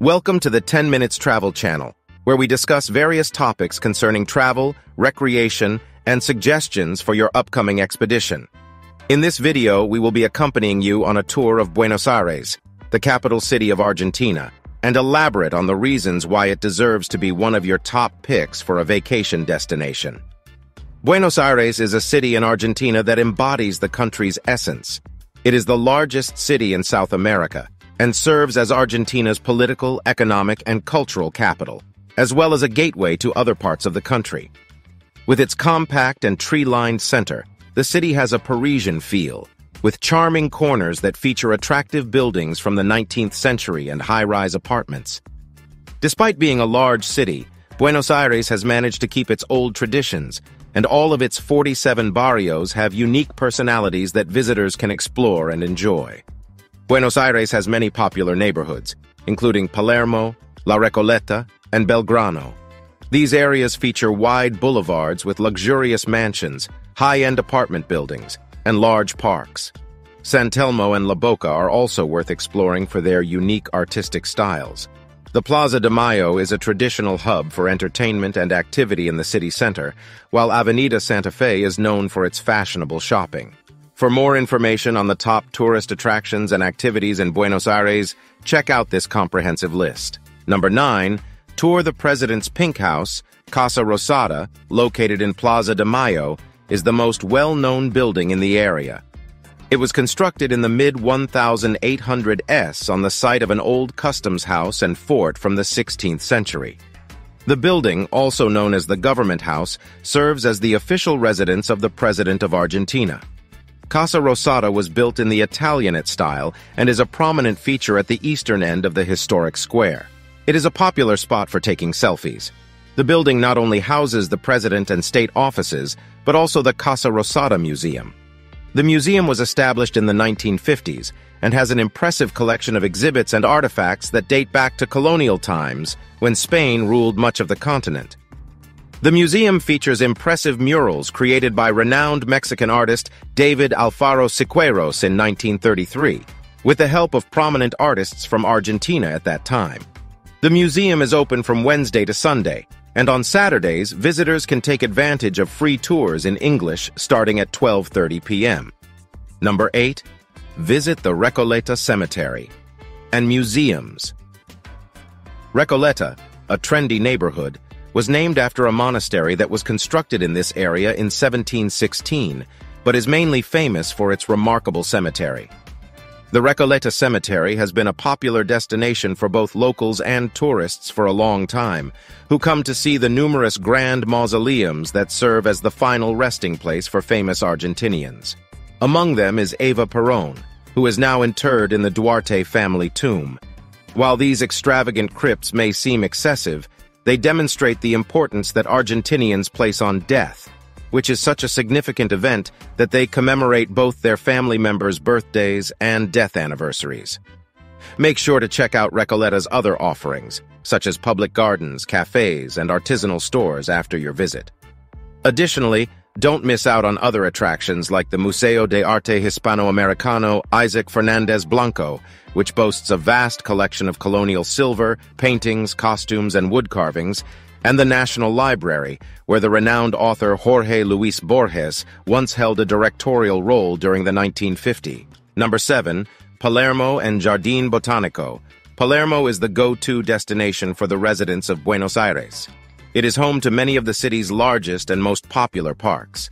Welcome to the 10 Minutes Travel channel, where we discuss various topics concerning travel, recreation, and suggestions for your upcoming expedition. In this video, we will be accompanying you on a tour of Buenos Aires, the capital city of Argentina, and elaborate on the reasons why it deserves to be one of your top picks for a vacation destination. Buenos Aires is a city in Argentina that embodies the country's essence. It is the largest city in South America, and serves as Argentina's political, economic, and cultural capital, as well as a gateway to other parts of the country. With its compact and tree-lined center, the city has a Parisian feel, with charming corners that feature attractive buildings from the 19th century and high-rise apartments. Despite being a large city, Buenos Aires has managed to keep its old traditions, and all of its 47 barrios have unique personalities that visitors can explore and enjoy. Buenos Aires has many popular neighborhoods, including Palermo, La Recoleta, and Belgrano. These areas feature wide boulevards with luxurious mansions, high-end apartment buildings, and large parks. San Telmo and La Boca are also worth exploring for their unique artistic styles. The Plaza de Mayo is a traditional hub for entertainment and activity in the city center, while Avenida Santa Fe is known for its fashionable shopping. For more information on the top tourist attractions and activities in Buenos Aires, check out this comprehensive list. Number 9. Tour the President's Pink House, Casa Rosada, located in Plaza de Mayo, is the most well-known building in the area. It was constructed in the mid-1800s on the site of an old customs house and fort from the 16th century. The building, also known as the Government House, serves as the official residence of the President of Argentina. Casa Rosada was built in the Italianate style and is a prominent feature at the eastern end of the historic square. It is a popular spot for taking selfies. The building not only houses the president and state offices, but also the Casa Rosada Museum. The museum was established in the 1950s and has an impressive collection of exhibits and artifacts that date back to colonial times when Spain ruled much of the continent. The museum features impressive murals created by renowned Mexican artist David Alfaro Siqueiros in 1933, with the help of prominent artists from Argentina at that time. The museum is open from Wednesday to Sunday, and on Saturdays, visitors can take advantage of free tours in English starting at 12.30 p.m. Number 8. Visit the Recoleta Cemetery and Museums. Recoleta, a trendy neighborhood, was named after a monastery that was constructed in this area in 1716, but is mainly famous for its remarkable cemetery. The Recoleta Cemetery has been a popular destination for both locals and tourists for a long time, who come to see the numerous grand mausoleums that serve as the final resting place for famous Argentinians. Among them is Eva Perón, who is now interred in the Duarte family tomb. While these extravagant crypts may seem excessive, they demonstrate the importance that Argentinians place on death, which is such a significant event that they commemorate both their family members' birthdays and death anniversaries. Make sure to check out Recoleta's other offerings, such as public gardens, cafes, and artisanal stores after your visit. Additionally, don't miss out on other attractions like the Museo de Arte Hispanoamericano Isaac Fernandez Blanco, which boasts a vast collection of colonial silver, paintings, costumes, and wood carvings, and the National Library, where the renowned author Jorge Luis Borges once held a directorial role during the 1950. Number 7. Palermo and Jardín Botánico. Palermo is the go-to destination for the residents of Buenos Aires. It is home to many of the city's largest and most popular parks.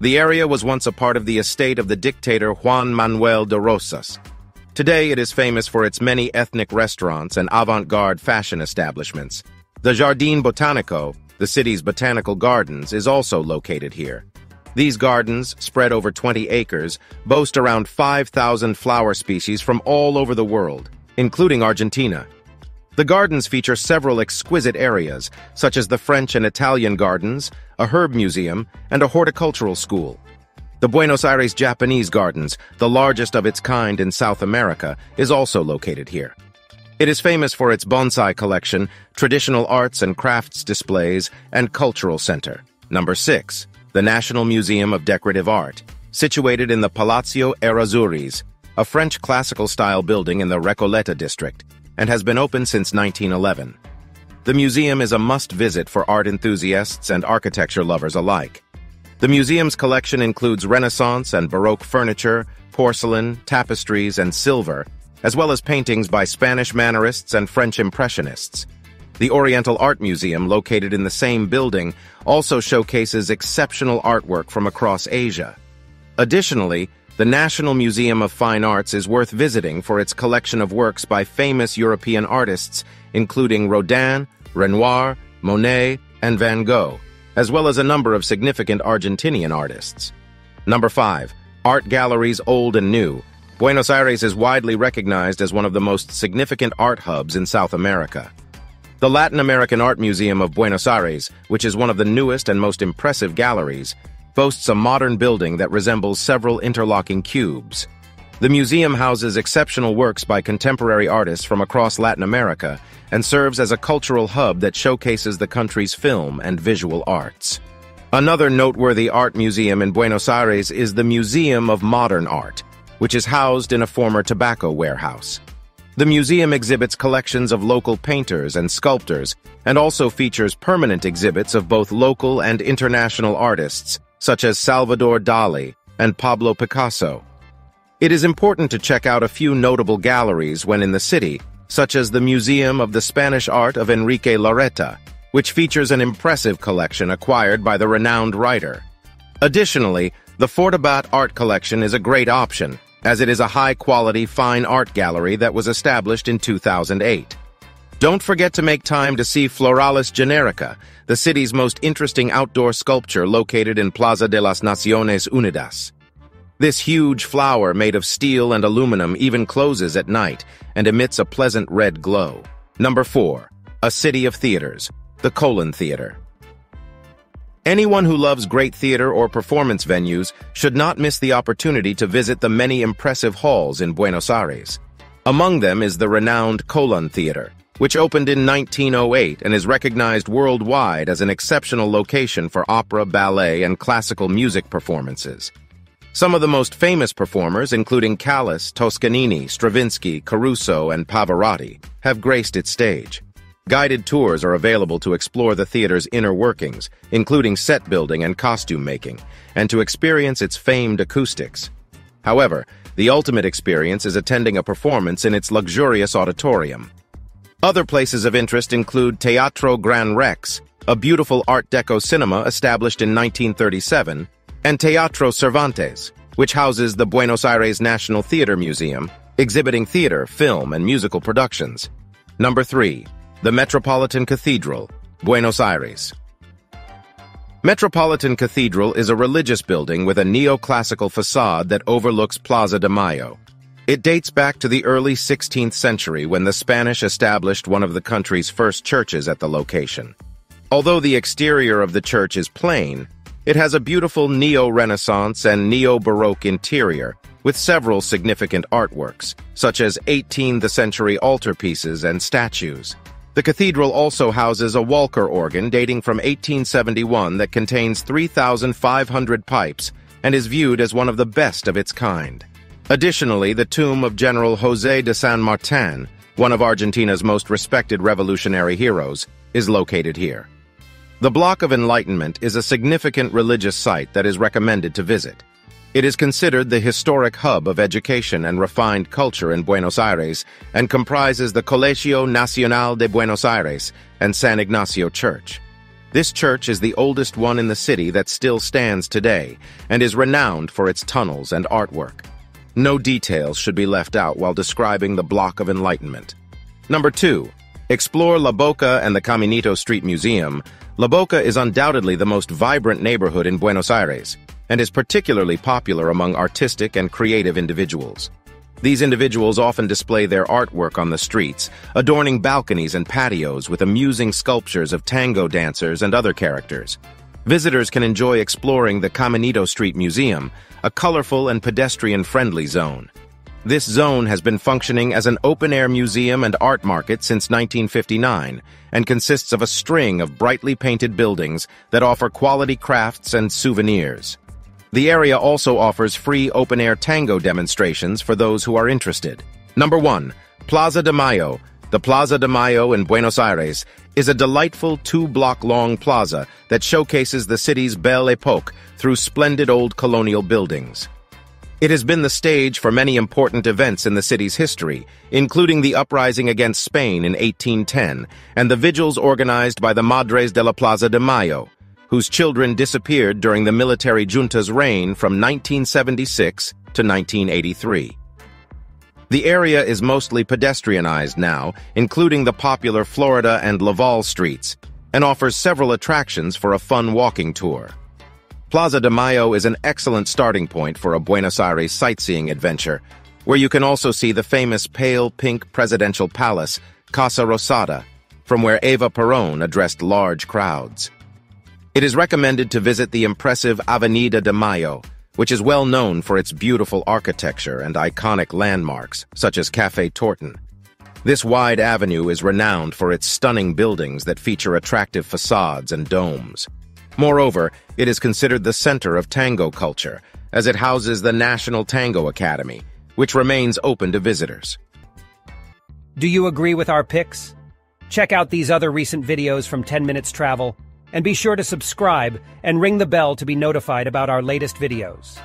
The area was once a part of the estate of the dictator Juan Manuel de Rosas, Today, it is famous for its many ethnic restaurants and avant-garde fashion establishments. The Jardín Botánico, the city's botanical gardens, is also located here. These gardens, spread over 20 acres, boast around 5,000 flower species from all over the world, including Argentina. The gardens feature several exquisite areas, such as the French and Italian gardens, a herb museum, and a horticultural school. The Buenos Aires Japanese Gardens, the largest of its kind in South America, is also located here. It is famous for its bonsai collection, traditional arts and crafts displays, and cultural center. Number 6. The National Museum of Decorative Art, situated in the Palazzo Errázuriz, a French classical-style building in the Recoleta district. And has been open since 1911. The museum is a must-visit for art enthusiasts and architecture lovers alike. The museum's collection includes Renaissance and Baroque furniture, porcelain, tapestries, and silver, as well as paintings by Spanish Mannerists and French Impressionists. The Oriental Art Museum, located in the same building, also showcases exceptional artwork from across Asia. Additionally, the National Museum of Fine Arts is worth visiting for its collection of works by famous European artists, including Rodin, Renoir, Monet, and Van Gogh, as well as a number of significant Argentinian artists. Number 5. Art Galleries Old and New. Buenos Aires is widely recognized as one of the most significant art hubs in South America. The Latin American Art Museum of Buenos Aires, which is one of the newest and most impressive galleries, boasts a modern building that resembles several interlocking cubes. The museum houses exceptional works by contemporary artists from across Latin America and serves as a cultural hub that showcases the country's film and visual arts. Another noteworthy art museum in Buenos Aires is the Museum of Modern Art, which is housed in a former tobacco warehouse. The museum exhibits collections of local painters and sculptors and also features permanent exhibits of both local and international artists such as Salvador Dali and Pablo Picasso. It is important to check out a few notable galleries when in the city, such as the Museum of the Spanish Art of Enrique Larreta, which features an impressive collection acquired by the renowned writer. Additionally, the Fortabat Art Collection is a great option, as it is a high-quality fine art gallery that was established in 2008. Don't forget to make time to see Floralis Generica, the city's most interesting outdoor sculpture located in Plaza de las Naciones Unidas. This huge flower made of steel and aluminum even closes at night and emits a pleasant red glow. Number 4. A City of Theaters, the Colón Theater. Anyone who loves great theater or performance venues should not miss the opportunity to visit the many impressive halls in Buenos Aires. Among them is the renowned Colón Theater, which opened in 1908 and is recognized worldwide as an exceptional location for opera, ballet, and classical music performances. Some of the most famous performers, including Callas, Toscanini, Stravinsky, Caruso, and Pavarotti, have graced its stage. Guided tours are available to explore the theater's inner workings, including set building and costume making, and to experience its famed acoustics. However, the ultimate experience is attending a performance in its luxurious auditorium. Other places of interest include Teatro Gran Rex, a beautiful Art Deco cinema established in 1937, and Teatro Cervantes, which houses the Buenos Aires National Theater Museum, exhibiting theater, film, and musical productions. Number 3. The Metropolitan Cathedral, Buenos Aires. Metropolitan Cathedral is a religious building with a neoclassical facade that overlooks Plaza de Mayo. It dates back to the early 16th century when the Spanish established one of the country's first churches at the location. Although the exterior of the church is plain, it has a beautiful neo-Renaissance and neo-Baroque interior with several significant artworks, such as 18th century altarpieces and statues. The cathedral also houses a Walcker organ dating from 1871 that contains 3,500 pipes and is viewed as one of the best of its kind. Additionally, the tomb of General José de San Martin, one of Argentina's most respected revolutionary heroes, is located here. The Block of Enlightenment is a significant religious site that is recommended to visit. It is considered the historic hub of education and refined culture in Buenos Aires and comprises the Colegio Nacional de Buenos Aires and San Ignacio Church. This church is the oldest one in the city that still stands today and is renowned for its tunnels and artwork. No details should be left out while describing the Block of Enlightenment. Number 2. Explore La Boca and the Caminito Street Museum. La Boca is undoubtedly the most vibrant neighborhood in Buenos Aires and is particularly popular among artistic and creative individuals. These individuals often display their artwork on the streets, adorning balconies and patios with amusing sculptures of tango dancers and other characters. Visitors can enjoy exploring the Caminito Street Museum, a colorful and pedestrian-friendly zone. This zone has been functioning as an open-air museum and art market since 1959 and consists of a string of brightly painted buildings that offer quality crafts and souvenirs. The area also offers free open-air tango demonstrations for those who are interested. Number 1. Plaza de Mayo, The Plaza de Mayo in Buenos Aires is a delightful two-block-long plaza that showcases the city's belle époque through splendid old colonial buildings. It has been the stage for many important events in the city's history, including the uprising against Spain in 1810 and the vigils organized by the Madres de la Plaza de Mayo, whose children disappeared during the military junta's reign from 1976 to 1983. The area is mostly pedestrianized now, including the popular Florida and Lavalle streets, and offers several attractions for a fun walking tour. Plaza de Mayo is an excellent starting point for a Buenos Aires sightseeing adventure, where you can also see the famous pale pink presidential palace, Casa Rosada, from where Eva Perón addressed large crowds. It is recommended to visit the impressive Avenida de Mayo, which is well known for its beautiful architecture and iconic landmarks, such as Café Tortoni. This wide avenue is renowned for its stunning buildings that feature attractive facades and domes. Moreover, it is considered the center of tango culture, as it houses the National Tango Academy, which remains open to visitors. Do you agree with our picks? Check out these other recent videos from 10 Minutes Travel, and be sure to subscribe and ring the bell to be notified about our latest videos.